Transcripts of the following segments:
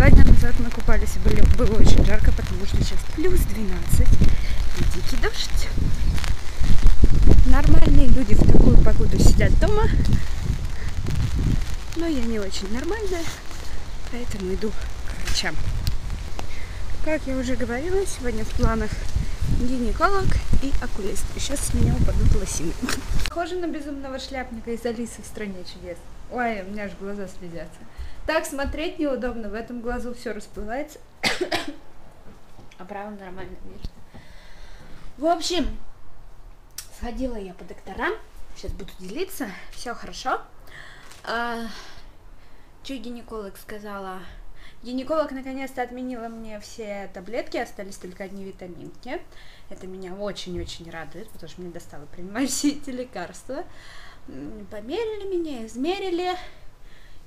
Два дня назад мы купались, были, было очень жарко, потому что сейчас плюс 12 и дикий дождь. Нормальные люди в такую погоду сидят дома, но я не очень нормальная, поэтому иду к врачам. Как я уже говорила, сегодня в планах гинеколог и окулист. Сейчас с меня упадут лосины. Похоже на безумного шляпника из Алисы в стране чудес. Ой, у меня аж глаза слезятся. Так смотреть неудобно, в этом глазу все расплывается. а правым нормально видно. В общем, сходила я по докторам. Сейчас буду делиться. Все хорошо. А, что гинеколог сказала? Гинеколог наконец-то отменила мне все таблетки, остались только одни витаминки. Это меня очень-очень радует, потому что мне достало принимать все эти лекарства. Померили меня, измерили.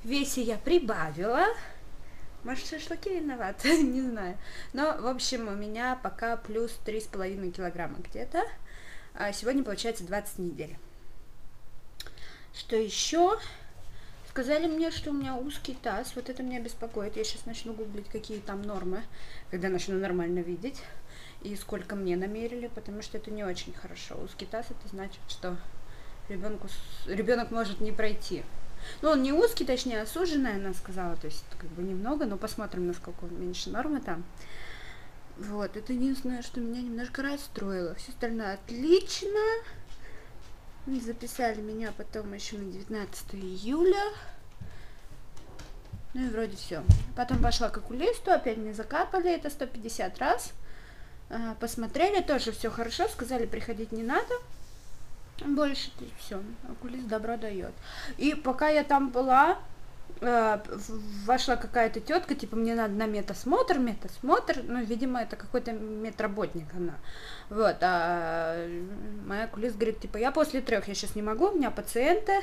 Весе я прибавила. Может, шашлыки виноваты, не знаю. Но, в общем, у меня пока плюс 3,5 килограмма где-то. А сегодня получается 20 недель. Что еще? Сказали мне, что у меня узкий таз, вот это меня беспокоит. Я сейчас начну гуглить, какие там нормы, когда начну нормально видеть, и сколько мне намерили, потому что это не очень хорошо. Узкий таз это значит, что ребенку, ребенок может не пройти. Ну, он не узкий, точнее, а суженный, она сказала, то есть как бы немного, но посмотрим, насколько он меньше нормы там. Вот, это единственное, что меня немножко расстроило. Все остальное отлично. Записали меня потом еще на 19 июля. Ну и вроде все. Потом пошла к окулисту, опять мне закапали это 150 раз. А, посмотрели, тоже все хорошо, сказали, приходить не надо. Больше все, окулист добро дает. И пока я там была, э, вошла какая-то тетка, типа, мне надо на метасмотр, метасмотр, ну, видимо, это какой-то медработник она. Вот, а моя кулис говорит, типа, я после трех, я сейчас не могу, у меня пациенты,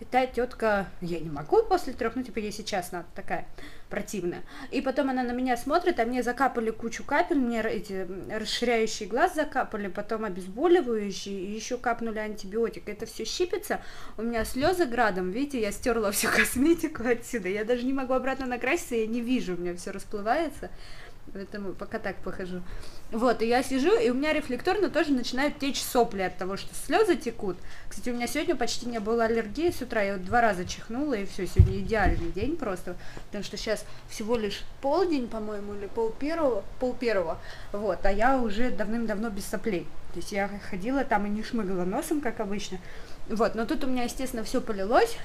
и та тетка, я не могу после трех, ну, типа, ей сейчас надо, такая противная. И потом она на меня смотрит, а мне закапали кучу капель, мне эти расширяющие глаз закапали, потом обезболивающие, и еще капнули антибиотик. Это все щипится, у меня слезы градом, видите, я стерла всю косметику отсюда, я даже не могу обратно накраситься, я не вижу, у меня все расплывается. Поэтому пока так похожу. Вот, и я сижу, и у меня рефлекторно тоже начинают течь сопли от того, что слезы текут. Кстати, у меня сегодня почти не было аллергии с утра, я вот два раза чихнула, и все, сегодня идеальный день просто, потому что сейчас всего лишь полдень, по-моему, или пол первого, пол первого, вот, а я уже давным-давно без соплей. То есть я ходила там и не шмыгала носом, как обычно. Вот, но тут у меня, естественно, все полилось,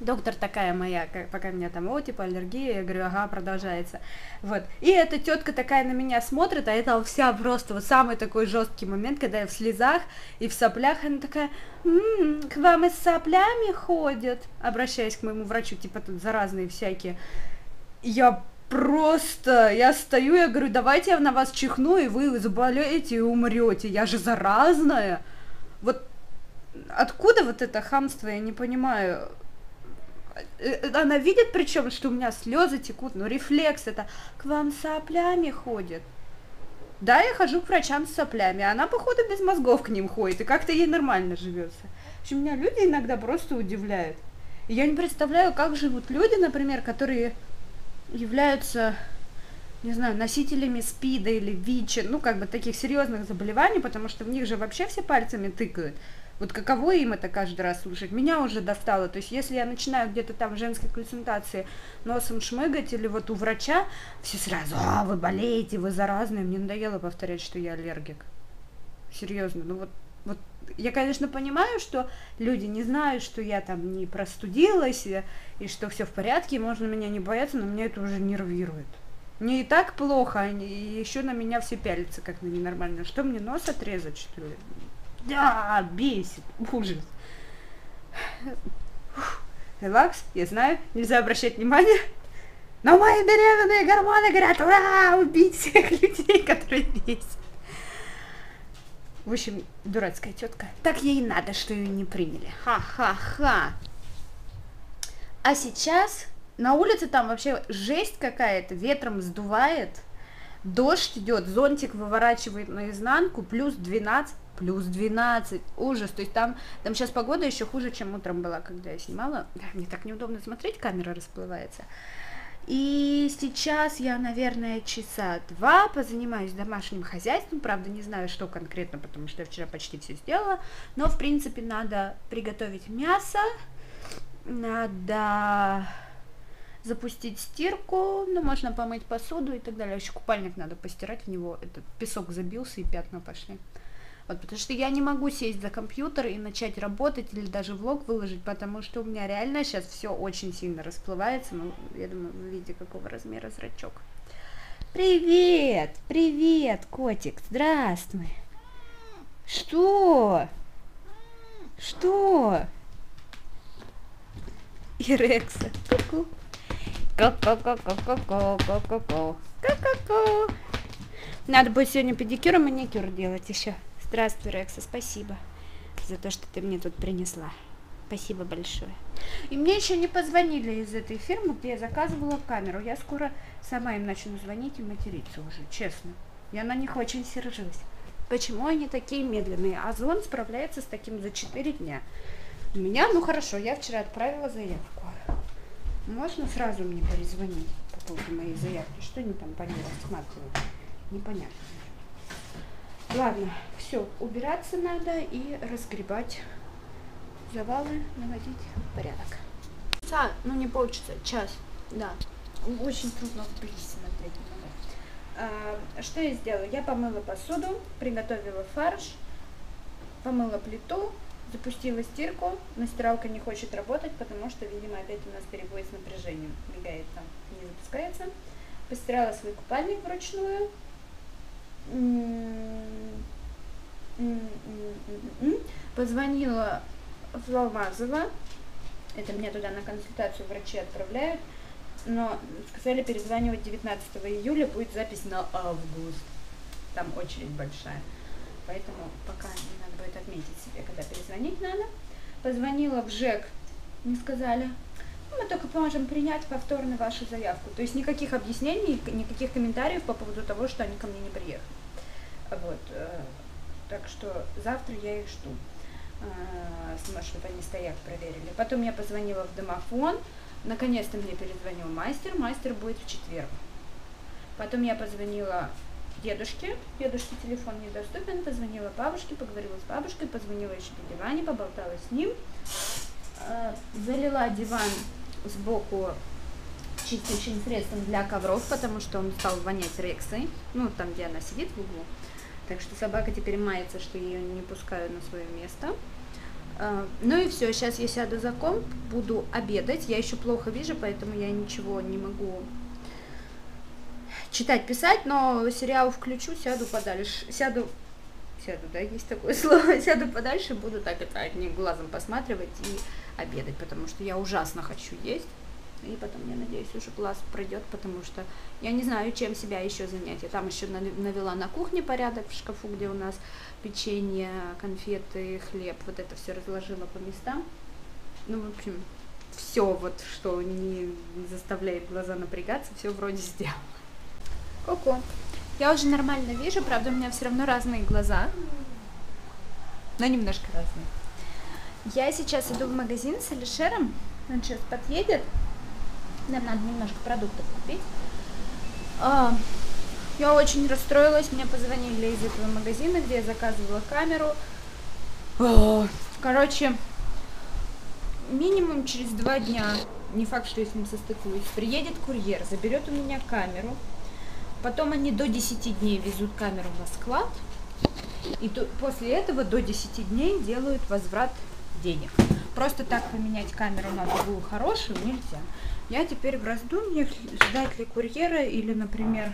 доктор такая моя, как, пока меня там, о, типа, аллергия, я говорю, ага, продолжается. Вот. И эта тетка такая на меня смотрит, а это вся просто вот самый такой жесткий момент, когда я в слезах и в соплях, она такая, м-м, к вам и с соплями ходят, обращаясь к моему врачу, типа, тут заразные всякие. Я просто, я стою, я говорю, давайте я на вас чихну, и вы заболеете и умрете, я же заразная. Вот откуда вот это хамство, я не понимаю. Э, она видит причем, что у меня слезы текут, но рефлекс это к вам соплями ходит. Да, я хожу к врачам с соплями, а она, походу, без мозгов к ним ходит, и как-то ей нормально живется. В общем, меня люди иногда просто удивляют. И я не представляю, как живут люди, например, которые являются, не знаю, носителями СПИДа или ВИЧа, ну, как бы таких серьезных заболеваний, потому что в них же вообще все пальцами тыкают. Вот каково им это каждый раз слушать? Меня уже достало. То есть, если я начинаю где-то там в женской консультации носом шмыгать или вот у врача, все сразу, а, вы болеете, вы заразные. Мне надоело повторять, что я аллергик. Серьезно, ну вот, вот я, конечно, понимаю, что люди не знают, что я там не простудилась и, и что все в порядке, и можно меня не бояться, но меня это уже нервирует. Мне и так плохо, и еще на меня все пялятся как на ненормально. Что мне нос отрезать, что ли? Да, бесит, ужас. Релакс, я знаю, нельзя обращать внимание. Но мои беременные гормоны говорят, ура, убить всех людей, которые бесят. В общем, дурацкая тетка. Так ей надо, что ее не приняли. Ха-ха-ха. А сейчас на улице там вообще жесть какая-то, ветром сдувает, дождь идет, зонтик выворачивает наизнанку, плюс 12, плюс 12, ужас, то есть там, там сейчас погода еще хуже, чем утром была, когда я снимала, да, мне так неудобно смотреть, камера расплывается, И сейчас я, наверное, часа два позанимаюсь домашним хозяйством. Правда, не знаю, что конкретно, потому что я вчера почти все сделала. Но, в принципе, надо приготовить мясо, надо запустить стирку, ну, можно помыть посуду и так далее. Еще купальник надо постирать, в него этот песок забился и пятна пошли. Вот, потому что я не могу сесть за компьютер и начать работать или даже влог выложить, потому что у меня реально сейчас все очень сильно расплывается. Ну, я думаю, вы видите, какого размера зрачок. Привет! Привет, котик! Здравствуй! Что? Что? И Рекса. Ку-ку. Ку-ку-ку-ку-ку-ку-ку-ку. Ку-ку-ку. Надо будет сегодня педикюр и маникюр делать еще. Здравствуй, Рекса, спасибо за то, что ты мне тут принесла. Спасибо большое. И мне еще не позвонили из этой фирмы, где я заказывала камеру. Я скоро сама им начну звонить и материться уже, честно. Я на них очень сержусь. Почему они такие медленные? Озон справляется с таким за 4 дня. У меня, ну хорошо, я вчера отправила заявку. Можно сразу мне перезвонить по поводу моей заявки? Что они там по ней рассматривают? Непонятно. Ладно, все, убираться надо и разгребать завалы, наводить порядок. Часа, ну не полчаса, час, да. Очень трудно вблизи смотреть а, Что я сделала? Я помыла посуду, приготовила фарш, помыла плиту, запустила стирку, но стиралка не хочет работать, потому что, видимо, опять у нас перебой с напряжением. Мигает там, не запускается. Постирала свой купальник вручную, позвонила в Лалмазово, это меня туда на консультацию врачи отправляют, но сказали перезванивать 19 июля, будет запись на август. Там очередь большая. Поэтому пока надо будет отметить себе, когда перезвонить надо. Позвонила в ЖЭК, не сказали, мы только поможем принять повторно вашу заявку. То есть никаких объяснений, никаких комментариев по поводу того, что они ко мне не приехали. Вот. Так что завтра я их жду, э, чтобы они стояк проверили. Потом я позвонила в домофон. Наконец-то мне перезвонил мастер. Мастер будет в четверг. Потом я позвонила дедушке, дедушке телефон недоступен, позвонила бабушке, поговорила с бабушкой, позвонила еще по диване, поболтала с ним, э, залила диван сбоку чистящим средством для ковров, потому что он стал вонять рексой, ну, там, где она сидит в углу. Так что собака теперь мается, что ее не пускаю на свое место. А, ну и все, сейчас я сяду за комп, буду обедать. Я еще плохо вижу, поэтому я ничего не могу читать, писать, но сериал включу, сяду подальше, сяду, сяду, да, есть такое слово, сяду подальше, буду так это одним глазом посматривать и обедать, потому что я ужасно хочу есть. И потом, я надеюсь, уже класс пройдет, потому что я не знаю, чем себя еще занять. Я там еще навела на кухне порядок в шкафу, где у нас печенье, конфеты, хлеб. Вот это все разложила по местам. Ну, в общем, все вот, что не заставляет глаза напрягаться, все вроде сделала. Ку-ку. Я уже нормально вижу, правда, у меня все равно разные глаза. Но немножко разные. Я сейчас иду в магазин с Алишером. Он сейчас подъедет. Нам надо немножко продуктов купить. А, я очень расстроилась. Мне позвонили из этого магазина, где я заказывала камеру. А, короче, минимум через два дня, не факт, что я с ним состыкуюсь, приедет курьер, заберет у меня камеру. Потом они до 10 дней везут камеру на склад. И то, после этого до 10 дней делают возврат денег. Просто так поменять камеру на другую хорошую нельзя. Я теперь в раздумьях, ждать ли курьера или, например,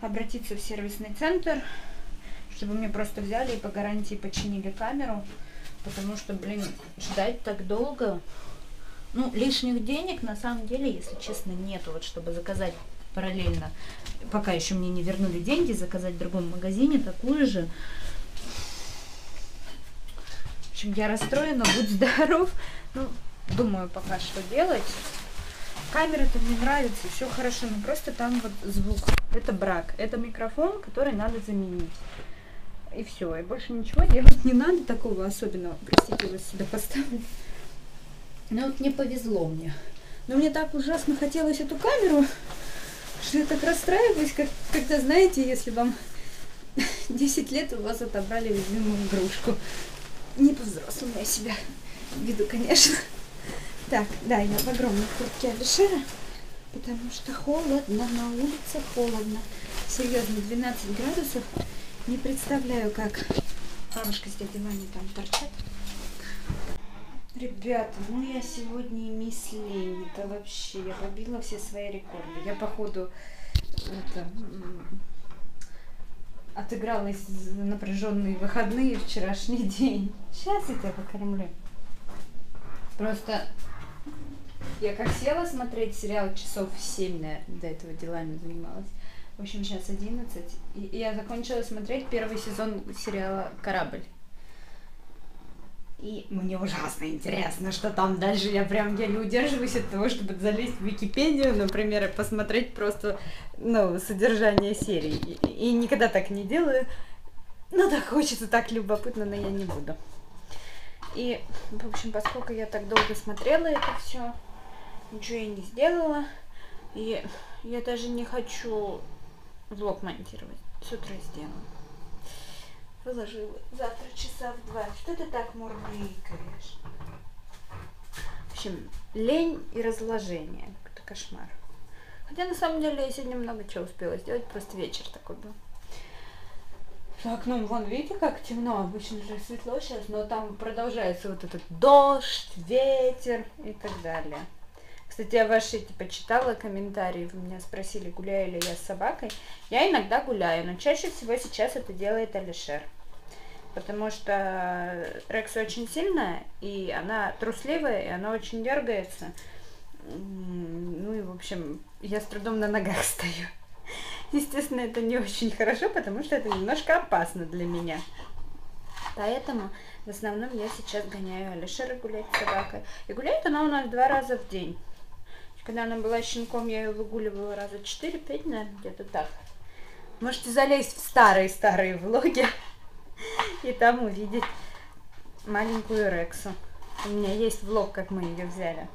обратиться в сервисный центр, чтобы мне просто взяли и по гарантии починили камеру, потому что, блин, ждать так долго, ну, лишних денег на самом деле, если честно, нету, вот чтобы заказать параллельно, пока еще мне не вернули деньги, заказать в другом магазине такую же. В общем, я расстроена, будь здоров. Ну, думаю пока что делать. Камера-то мне нравится, все хорошо, но просто там вот звук. Это брак, это микрофон, который надо заменить. И все, и больше ничего делать не надо такого особенного. Простите, вас сюда поставлю. Ну вот не повезло мне. Но мне так ужасно хотелось эту камеру, что я так расстраиваюсь, как, когда, знаете, если вам 10 лет у вас отобрали любимую игрушку. Не по-взрослому я себя веду, конечно. Так, да, я в огромной куртке Алишера, потому что холодно, на улице холодно. Серьезно, 12 градусов. Не представляю, как бабушка с дядей Ваней там торчат. Ребята, ну я сегодня и мисс Лень, это вообще, я побила все свои рекорды. Я, походу, это, отыгралась за напряженные выходные вчерашний день. Сейчас я тебя покормлю. Просто я как села смотреть сериал часов 7, наверное, до этого делами занималась. В общем, сейчас 11. И я закончила смотреть первый сезон сериала «Корабль». И мне ужасно интересно, что там дальше. Я прям я не удерживаюсь от того, чтобы залезть в Википедию, например, и посмотреть просто ну, содержание серии. И, и никогда так не делаю. Ну так хочется, так любопытно, но я не буду. И, в общем, поскольку я так долго смотрела это все, ничего я не сделала. И я даже не хочу влог монтировать. С утра сделаю выложила. Завтра часа в два. Что ты так мурлыкаешь? В общем, лень и разложение. Это кошмар. Хотя на самом деле я сегодня много чего успела сделать, просто вечер такой был. За окном, вон, видите, как темно, обычно же светло сейчас, но там продолжается вот этот дождь, ветер и так далее. Кстати, я ваши типа читала комментарии, вы меня спросили, гуляю ли я с собакой. Я иногда гуляю, но чаще всего сейчас это делает Алишер потому что Рекс очень сильная, и она трусливая, и она очень дергается. Ну и, в общем, я с трудом на ногах стою. Естественно, это не очень хорошо, потому что это немножко опасно для меня. Поэтому в основном я сейчас гоняю Алишера гулять с собакой. И гуляет она у нас два раза в день. Когда она была щенком, я ее выгуливала раза 4-5, наверное, где-то так. Можете залезть в старые-старые влоги и там увидеть маленькую Рексу. У меня есть влог, как мы ее взяли.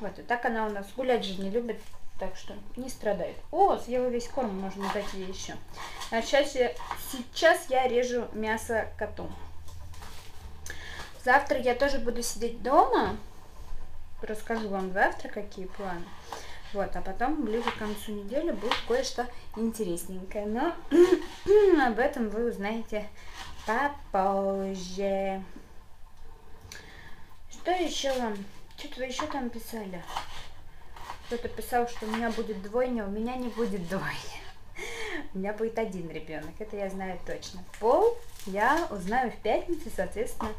Вот, и так она у нас гулять же не любит, так что не страдает. О, съела весь корм, можно дать ей еще. А сейчас я, сейчас я режу мясо коту. Завтра я тоже буду сидеть дома. Расскажу вам завтра, какие планы. Вот, а потом ближе к концу недели будет кое-что интересненькое. Но об этом вы узнаете попозже. Что еще вам? Что-то вы еще там писали? Кто-то писал, что у меня будет двойня, у меня не будет двойня. У меня будет один ребенок, это я знаю точно. Пол я узнаю в пятницу, соответственно,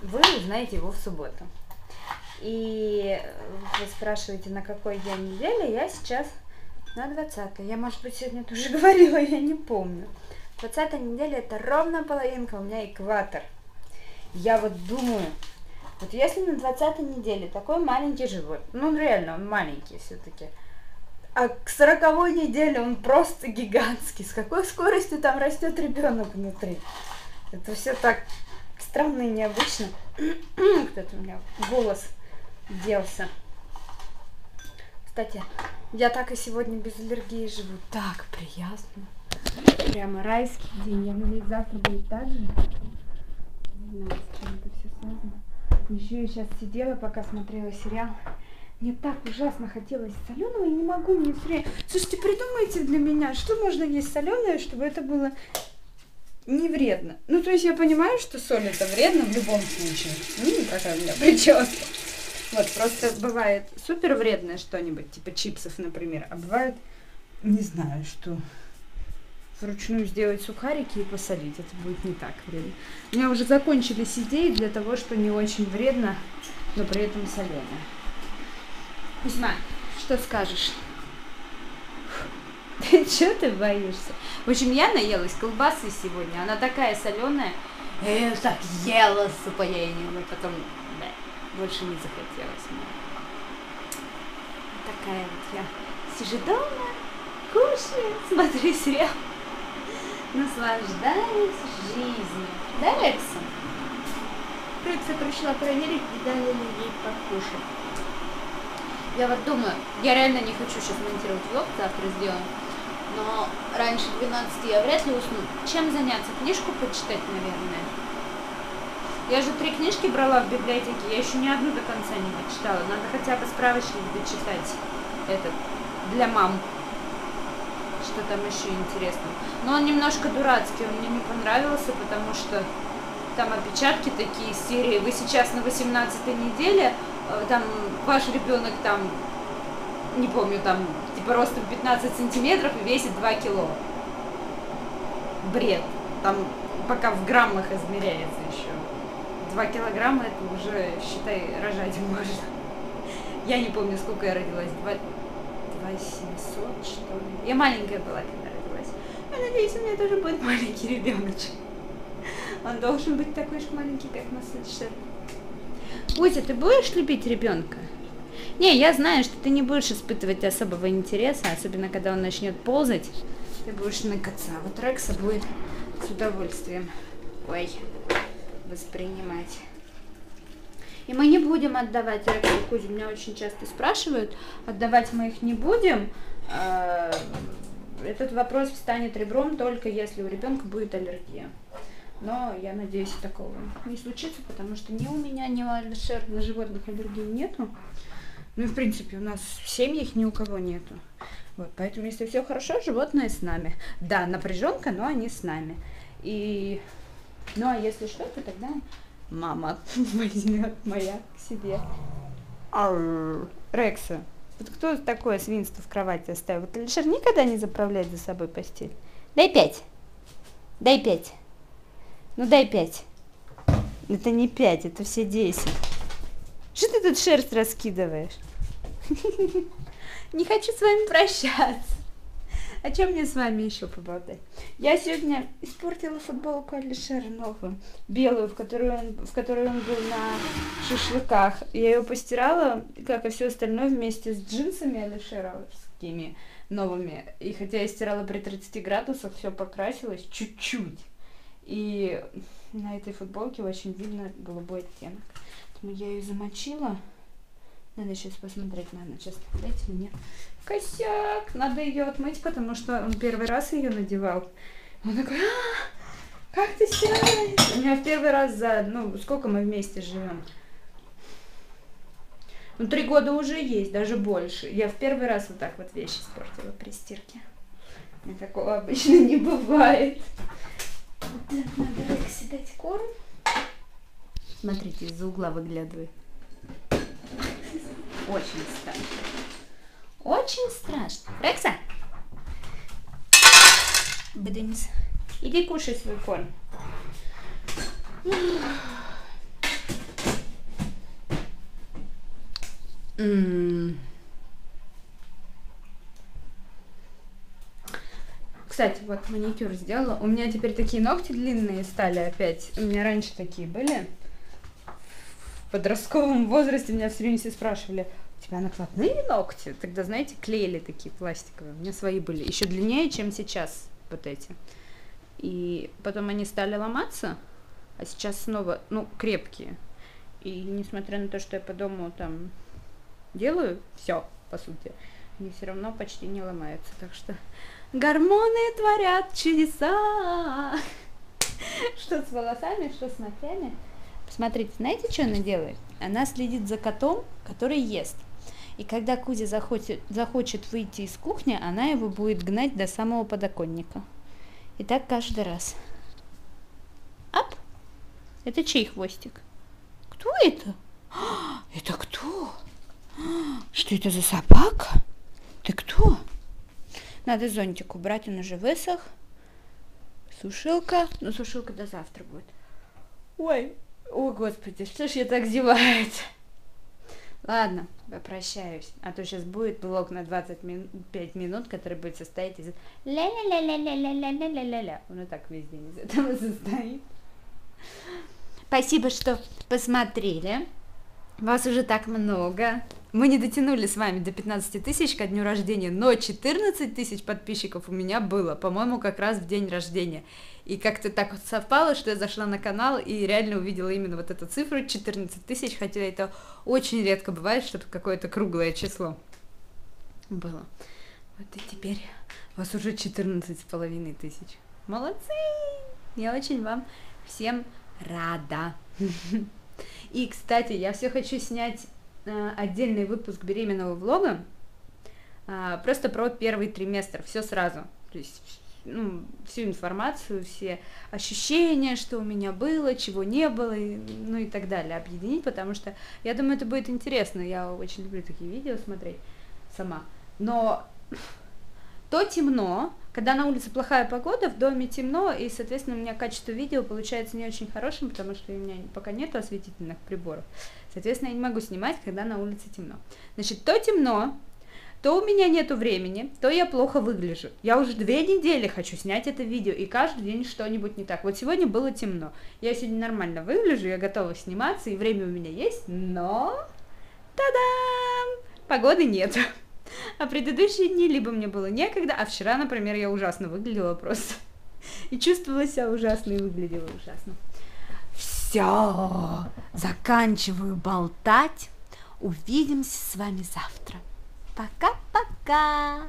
вы узнаете его в субботу. И вы спрашиваете, на какой день недели, я сейчас на 20 Я, может быть, сегодня тоже говорила, я не помню. 20 неделя это ровно половинка, у меня экватор. Я вот думаю, вот если на 20 неделе такой маленький живот, ну реально он маленький все-таки, а к 40 неделе он просто гигантский, с какой скоростью там растет ребенок внутри? Это все так странно и необычно. Кто-то у меня голос делся. Кстати, я так и сегодня без аллергии живу. Так приятно. Прямо райский день. Я надеюсь, завтра будет так же. Не знаю, с чем это все связано. Еще я сейчас сидела, пока смотрела сериал. Мне так ужасно хотелось соленого, и не могу мне все время... Слушайте, придумайте для меня, что можно есть соленое, чтобы это было не вредно. Ну, то есть я понимаю, что соль это вредно в любом случае. Ну, какая у меня прическа. Вот, просто бывает супер вредное что-нибудь, типа чипсов, например, а бывает, не знаю, что вручную сделать сухарики и посолить. Это будет не так вредно. У меня уже закончились идеи для того, что не очень вредно, но при этом соленое. Кузьма, что скажешь? Чего ты боишься? В общем, я наелась колбасы сегодня. Она такая соленая. Я так ела с упоением. И потом больше не захотелось мне. Такая вот я сижу дома, кушаю, смотрю сериал, наслаждаюсь жизнью. Да, Рекса? Рекса пришла проверить, не дали ли ей покушать. Я вот думаю, я реально не хочу сейчас монтировать влог, завтра сделаем. Но раньше 12 я вряд ли усну. Чем заняться? Книжку почитать, наверное. Я же три книжки брала в библиотеке, я еще ни одну до конца не дочитала. Надо хотя бы справочник дочитать этот для мам. Что там еще интересно. Но он немножко дурацкий, он мне не понравился, потому что там опечатки такие серии. Вы сейчас на 18 неделе, э, там ваш ребенок там, не помню, там типа ростом 15 сантиметров и весит 2 кило. Бред. Там пока в граммах измеряется еще. 2 килограмма это уже, считай, рожать можно. Я не помню, сколько я родилась. 2, 2 700, что ли. Я маленькая была, когда родилась. Я надеюсь, у меня тоже будет маленький ребеночек. Он должен быть такой же маленький, как Массачусетс. Кузя, ты будешь любить ребенка? Не, я знаю, что ты не будешь испытывать особого интереса, особенно когда он начнет ползать. Ты будешь ныкаться. А вот Рекса будет с удовольствием. Ой, воспринимать. И мы не будем отдавать Рекса и Кузю. Меня очень часто спрашивают. Отдавать мы их не будем. А, этот вопрос встанет ребром только если у ребенка будет аллергия. Но я надеюсь, такого не случится, потому что ни у меня, ни у Алишер на животных аллергии нету. Ну и в принципе у нас в семьях ни у кого нету. Вот, поэтому если все хорошо, животные с нами. Да, напряженка, но они с нами. И ну а если что, то тогда мама возьмет моя к себе. Рекса, вот кто такое свинство в кровати оставил? Вот Алишер никогда не заправляет за собой постель. Дай пять. Дай пять. Ну дай пять. Это не пять, это все десять. Что ты тут шерсть раскидываешь? Не хочу с вами прощаться. О чем мне с вами еще поболтать? Я сегодня испортила футболку Алишера новую, белую, в которую он, в которой он был на шашлыках. Я ее постирала, как и все остальное, вместе с джинсами алишеровскими новыми. И хотя я стирала при 30 градусах, все покрасилось чуть-чуть. И на этой футболке очень видно голубой оттенок. Поэтому я ее замочила. Надо сейчас посмотреть, наверное, сейчас дайте мне косяк. Надо ее отмыть, потому что он первый раз ее надевал. Он такой, а, как ты стираешь? У меня в первый раз за, ну, сколько мы вместе живем? Ну, три года уже есть, даже больше. Я в первый раз вот так вот вещи испортила при стирке. Мне такого обычно не бывает. Надо Рексе дать корм. Смотрите, из-за угла выглядывает. Очень страшно. Очень страшно. Рекса! Бдынс. Иди кушай свой корм. Кстати, вот маникюр сделала. У меня теперь такие ногти длинные стали опять. У меня раньше такие были. Подростковом возрасте меня все время все спрашивали, у тебя накладные ногти? Тогда, знаете, клеили такие пластиковые. У меня свои были. Еще длиннее, чем сейчас вот эти. И потом они стали ломаться, а сейчас снова, ну, крепкие. И несмотря на то, что я по дому там делаю все, по сути, они все равно почти не ломаются. Так что Гормоны творят чудеса. Что с волосами, что с ногтями. Посмотрите, знаете, что она делает? Она следит за котом, который ест. И когда Кузя захочет, захочет выйти из кухни, она его будет гнать до самого подоконника. И так каждый раз. Ап! Это чей хвостик? Кто это? Это кто? Что это за собака? Ты кто? Надо зонтик убрать, он уже высох. Сушилка. Ну, сушилка до завтра будет. Ой, о господи, что ж я так зевает? Ладно, попрощаюсь. А то сейчас будет блок на 25 минут, который будет состоять из ля-ля-ля-ля-ля-ля-ля-ля-ля-ля. Он и так весь день из этого состоит. Спасибо, что посмотрели. Вас уже так много. Мы не дотянули с вами до 15 тысяч ко дню рождения, но 14 тысяч подписчиков у меня было, по-моему, как раз в день рождения. И как-то так вот совпало, что я зашла на канал и реально увидела именно вот эту цифру 14 тысяч, хотя это очень редко бывает, чтобы какое-то круглое число было. Вот и теперь вас уже 14 с половиной тысяч. Молодцы! Я очень вам всем рада. И, кстати, я все хочу снять э, отдельный выпуск беременного влога, э, просто про первый триместр, все сразу. То есть ну, всю информацию, все ощущения, что у меня было, чего не было, и, ну и так далее, объединить, потому что я думаю, это будет интересно. Я очень люблю такие видео смотреть сама. Но то темно, когда на улице плохая погода, в доме темно, и, соответственно, у меня качество видео получается не очень хорошим, потому что у меня пока нет осветительных приборов. Соответственно, я не могу снимать, когда на улице темно. Значит, то темно, то у меня нету времени, то я плохо выгляжу. Я уже две недели хочу снять это видео, и каждый день что-нибудь не так. Вот сегодня было темно. Я сегодня нормально выгляжу, я готова сниматься, и время у меня есть, но... Та-дам! Погоды нет. А предыдущие дни либо мне было некогда, а вчера, например, я ужасно выглядела просто. И чувствовала себя ужасно, и выглядела ужасно. Все, заканчиваю болтать. Увидимся с вами завтра. Пока-пока!